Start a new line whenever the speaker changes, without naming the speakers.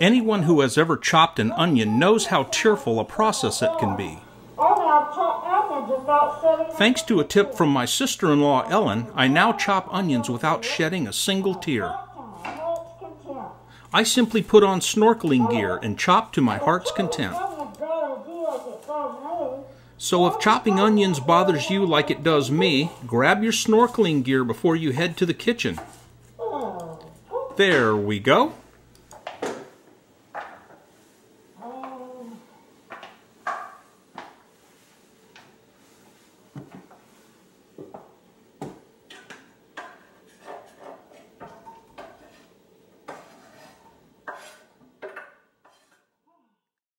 Anyone who has ever chopped an onion knows how tearful a process it can be.
Only I've chopped onions without setting
Thanks to a tip from my sister in law Ellen, I now chop onions without shedding a single tear.
my heart's content.
I simply put on snorkeling gear and chop to my heart's content.
Onions gotta do as it does me.
So if chopping onions bothers you like it does me, grab your snorkeling gear before you head to the kitchen. There we go.